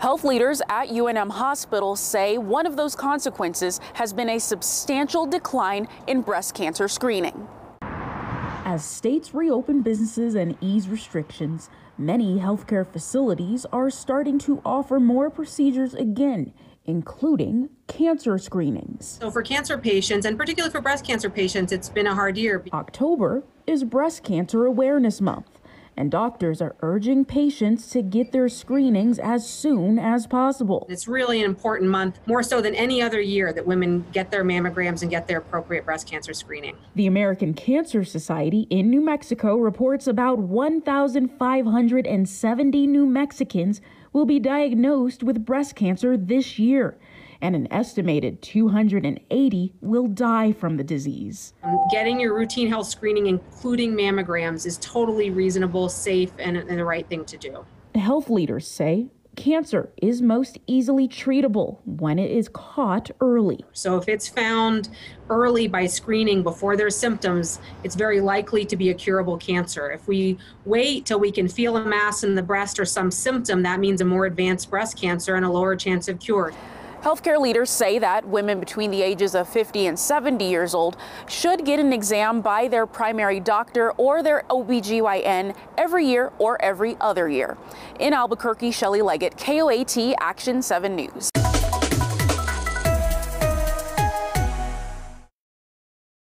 Health leaders at UNM Hospital say one of those consequences has been a substantial decline in breast cancer screening. As states reopen businesses and ease restrictions, many healthcare facilities are starting to offer more procedures again, including cancer screenings. So, for cancer patients, and particularly for breast cancer patients, it's been a hard year. October is Breast Cancer Awareness Month and doctors are urging patients to get their screenings as soon as possible. It's really an important month, more so than any other year, that women get their mammograms and get their appropriate breast cancer screening. The American Cancer Society in New Mexico reports about 1,570 New Mexicans will be diagnosed with breast cancer this year and an estimated 280 will die from the disease. Um, getting your routine health screening, including mammograms, is totally reasonable, safe, and, and the right thing to do. Health leaders say cancer is most easily treatable when it is caught early. So, if it's found early by screening before there's symptoms, it's very likely to be a curable cancer. If we wait till we can feel a mass in the breast or some symptom, that means a more advanced breast cancer and a lower chance of cure. Healthcare leaders say that women between the ages of 50 and 70 years old should get an exam by their primary doctor or their OBGYN every year or every other year. In Albuquerque, Shelley Leggett, KOAT Action 7 News.